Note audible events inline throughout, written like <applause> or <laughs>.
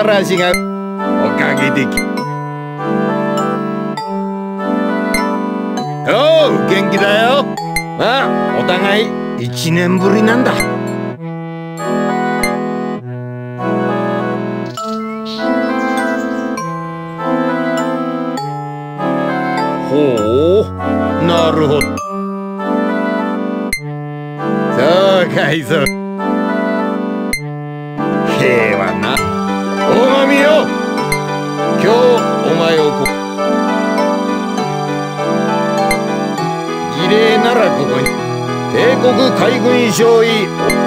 嵐がおかげできおう元気だよまあお互い1年ぶりなんだほうなるほどそうかいそう今日お前をこ儀礼ならここに。帝国海軍少尉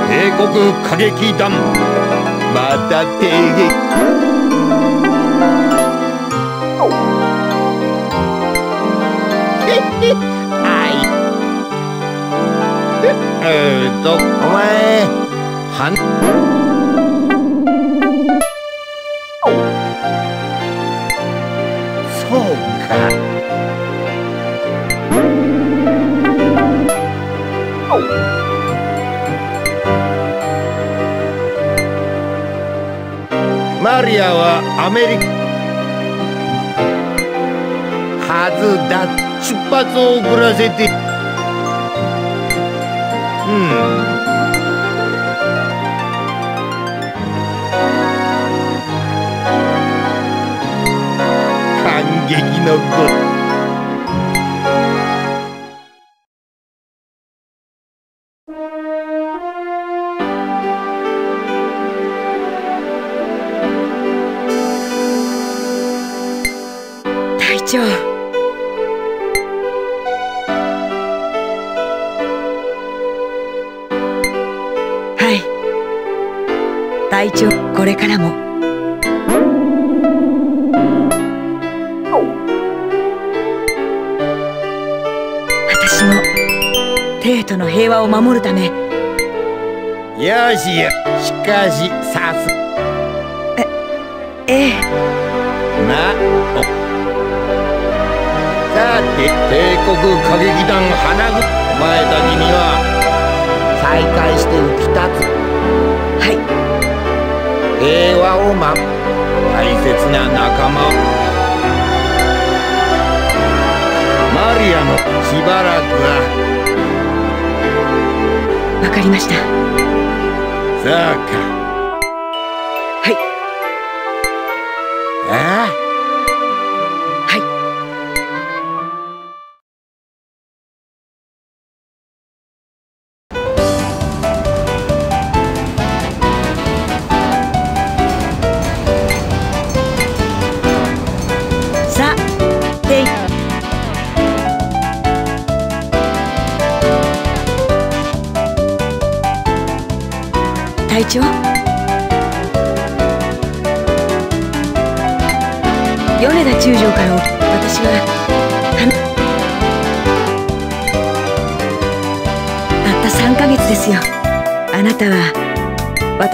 帝国歌劇団。また帝劇。はい。<laughs> えーっとお前はんマリアはアメリカはずだ出発を遅らせてうん。感激のことかしさす。ええなお。さて帝国歌劇団花ぐお前たちには再会して浮き立つ。はい。平和を守大切な仲間。をマリアもしばらくは。わかりました。Ah, cara.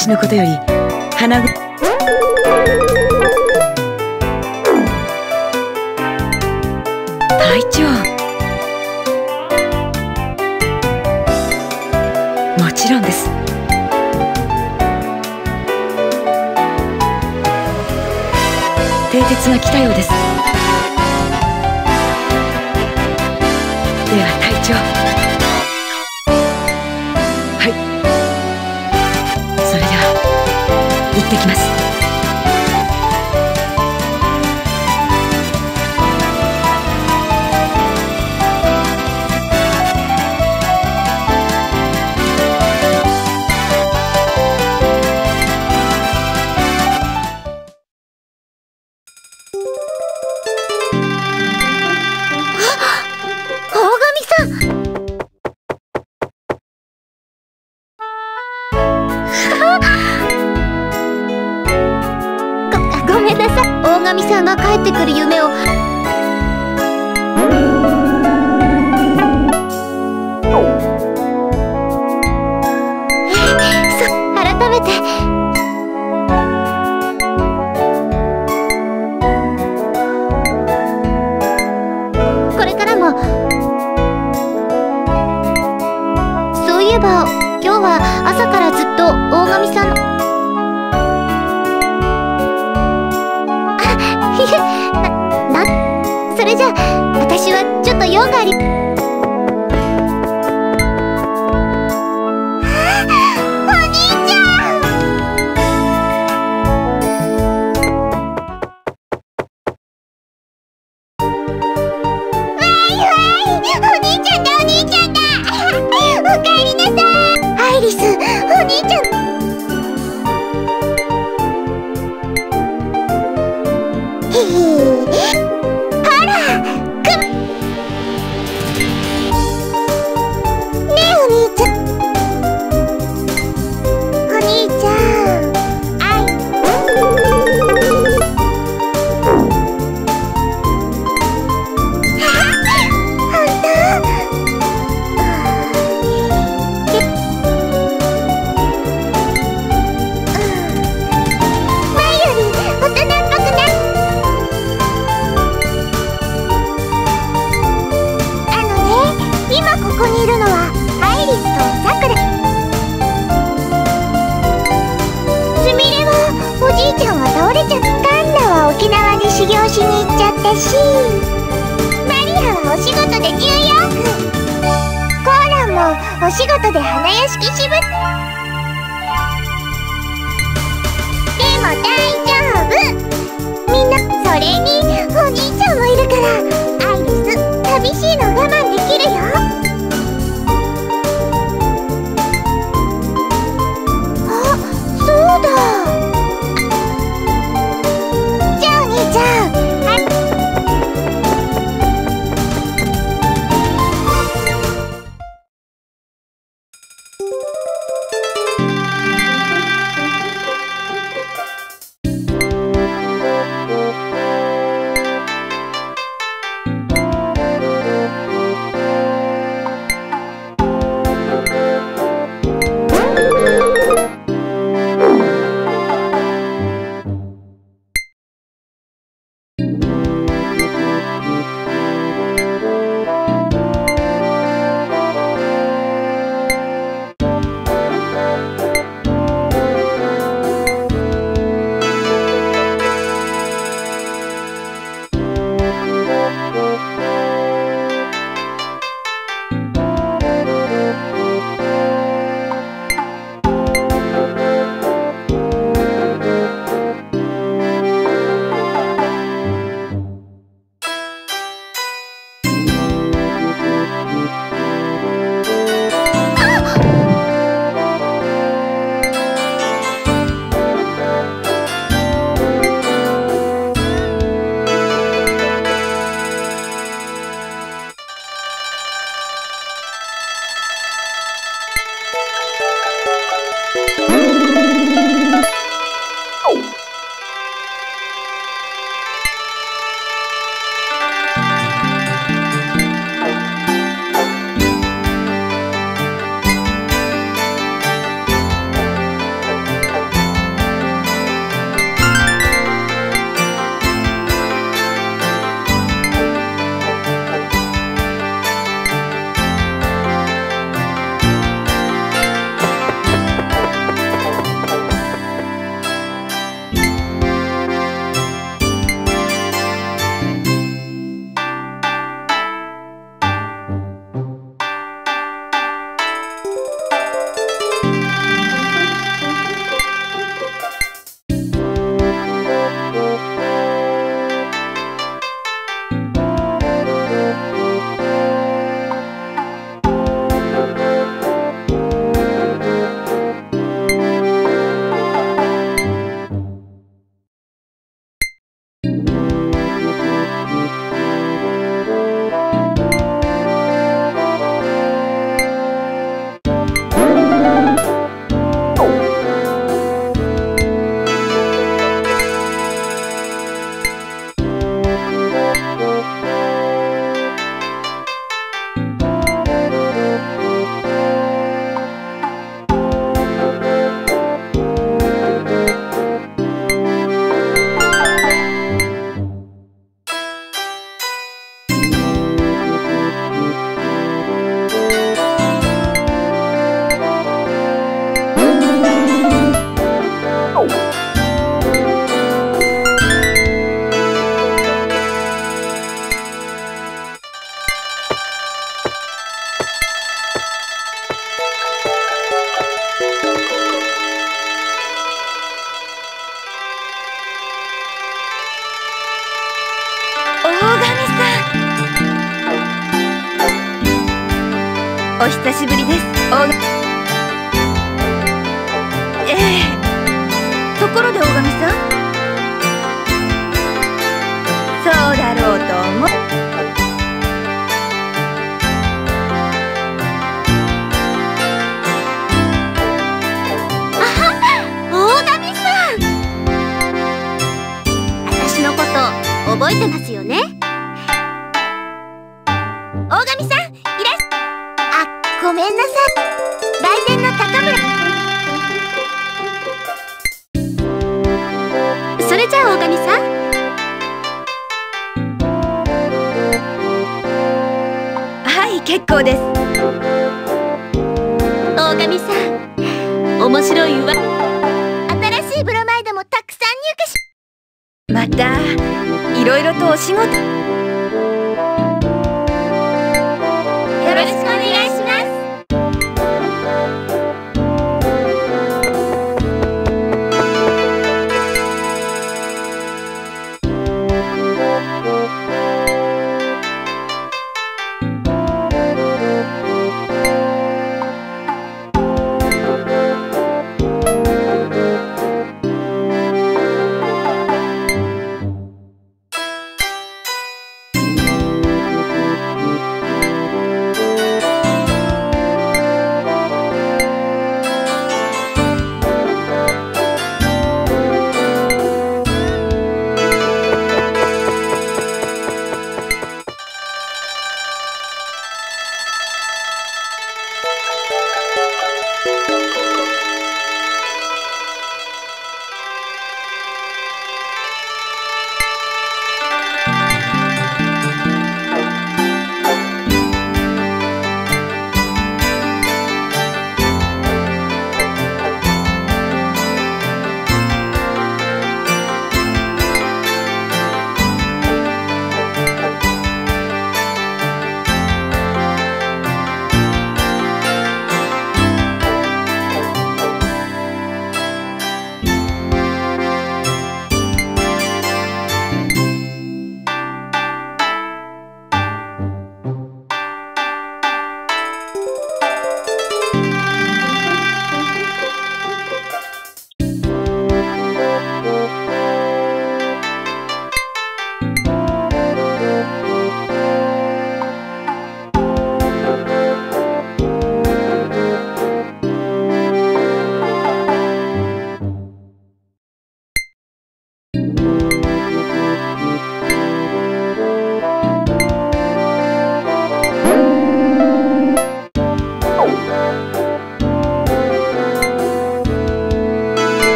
私のことより花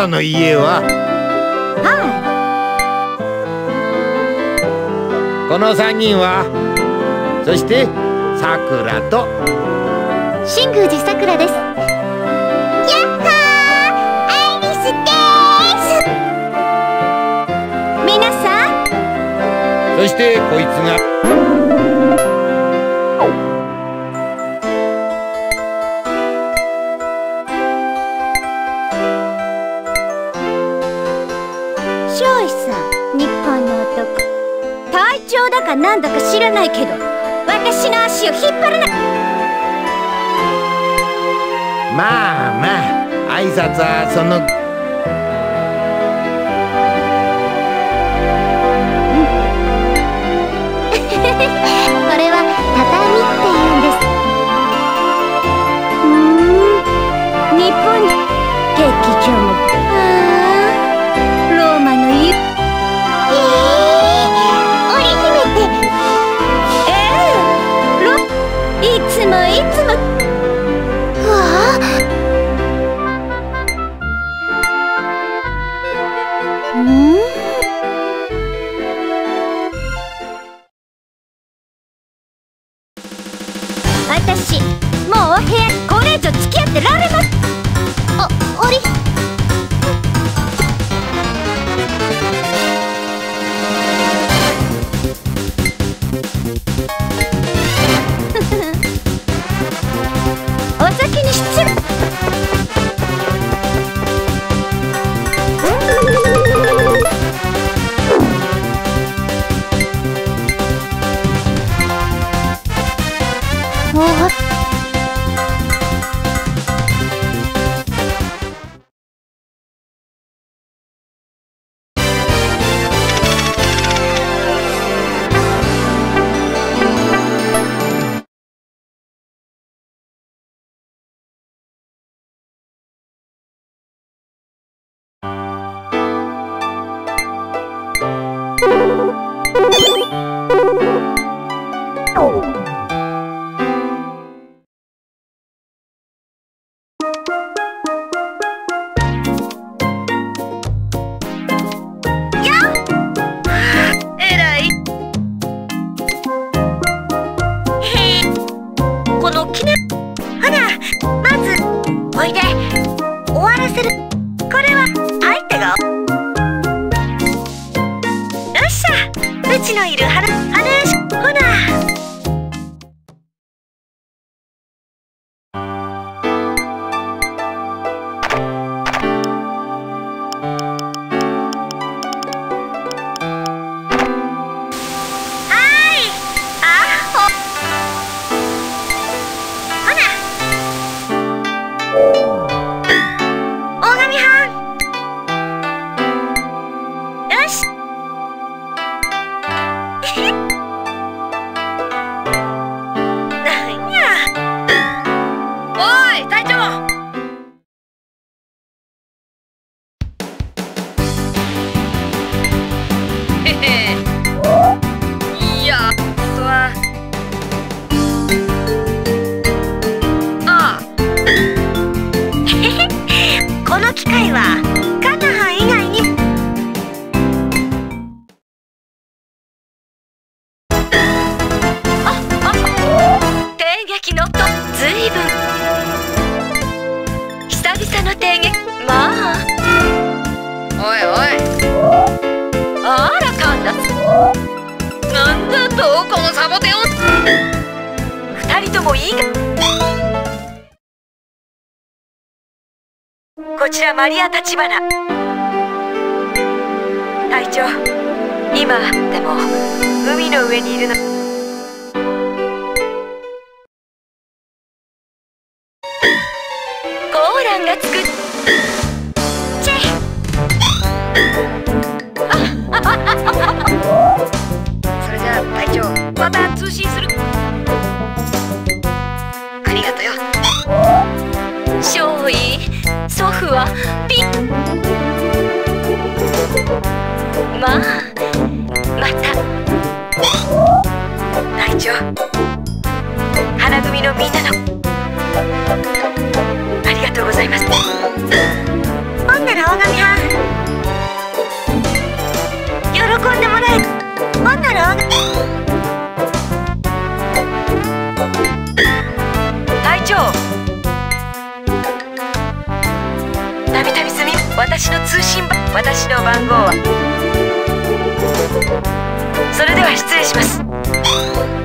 たの家は？はい。この3人は？そしてさくらと？新宮寺さくらです。やっほー！アイリスです。皆さん？そしてこいつが？かんだか知らないけど私の足を引っ張るな。まあまあ挨拶はその <laughs> これは畳って言うんです。日本劇場も。機会はアマリア立花。隊長今でも海の上にいるの。それじゃあ隊長また通信する。まあまた。隊長花組のみんなの。ありがとうございます。ほんなら大神はん喜んでもらえ。るほんなら大隊長。私の通信番私の番号は。では失礼します。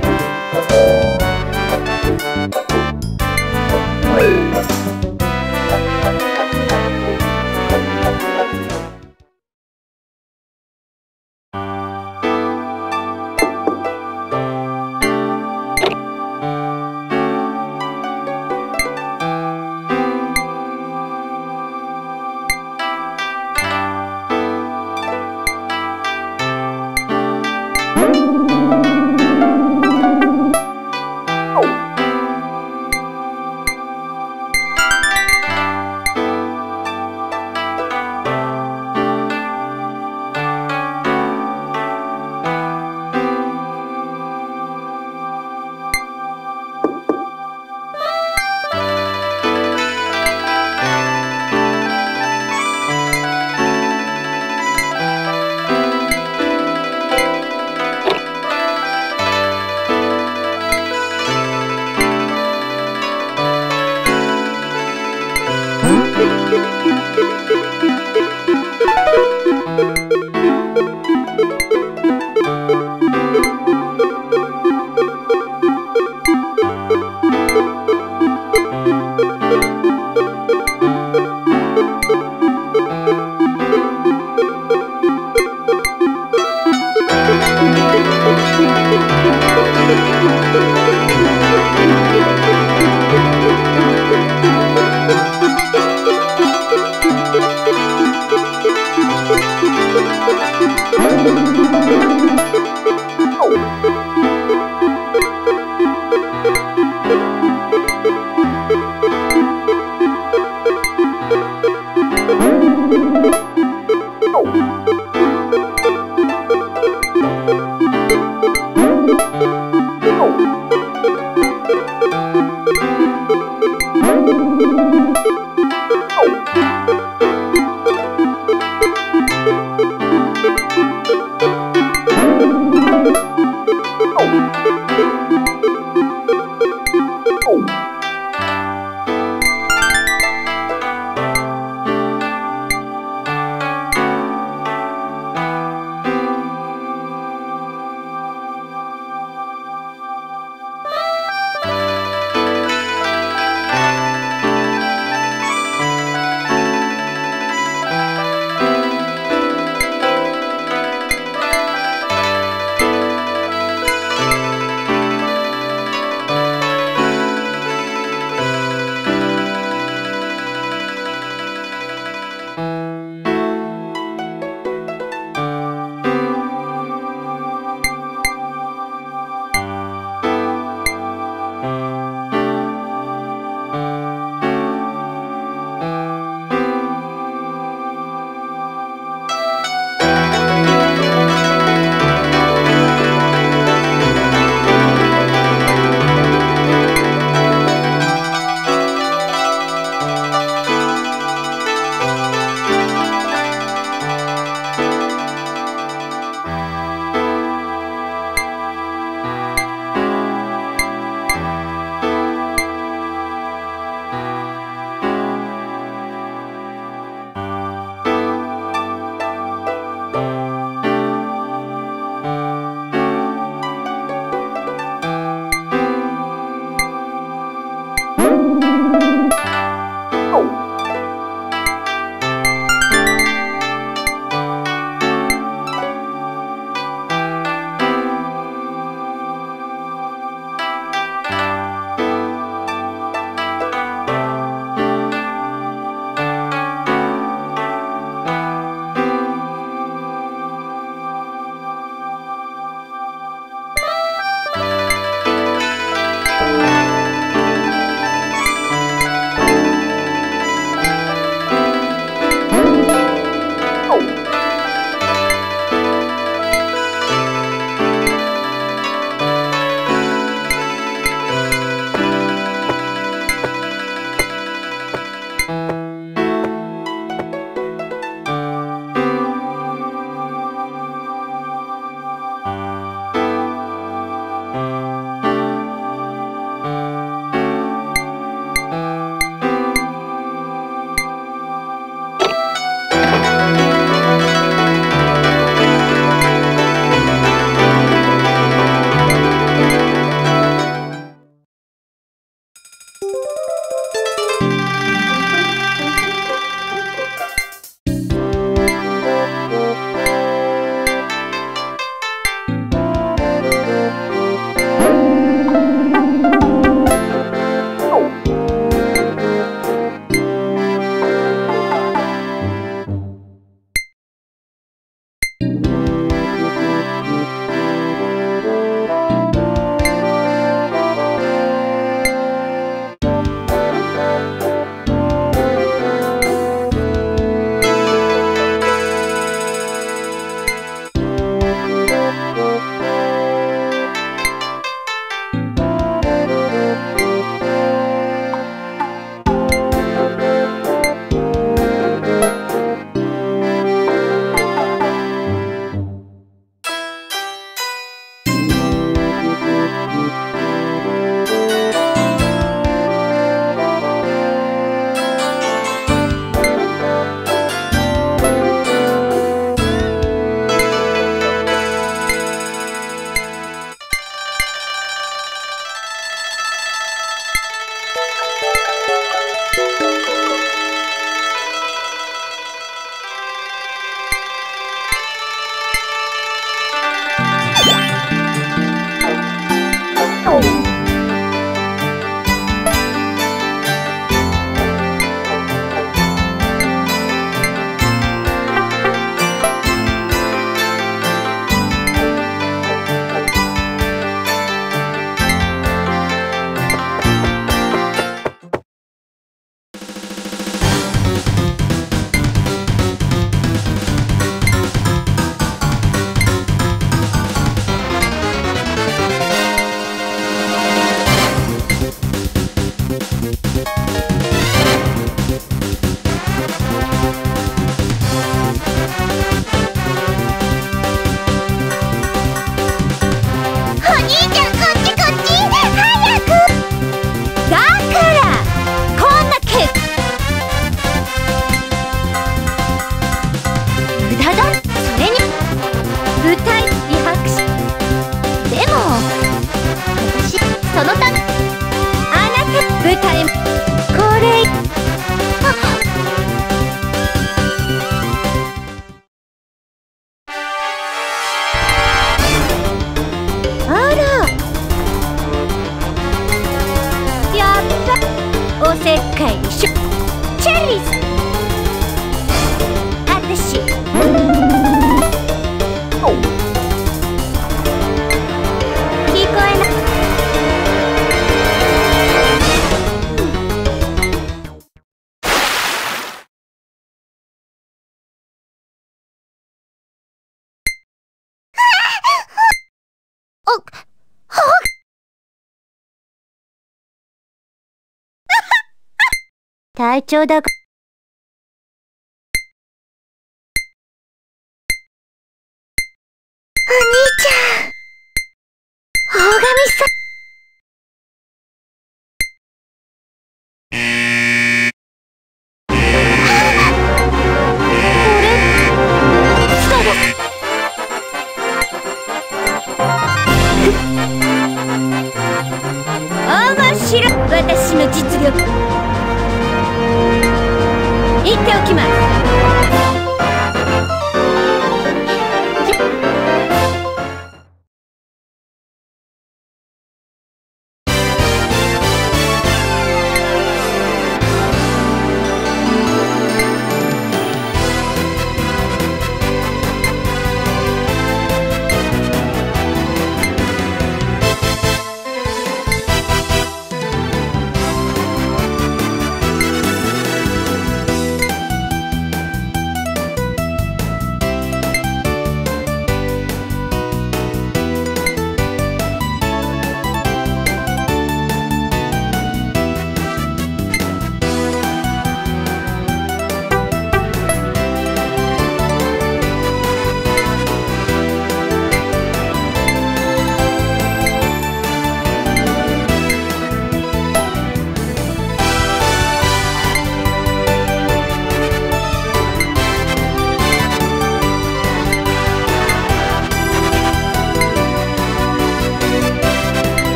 体調だが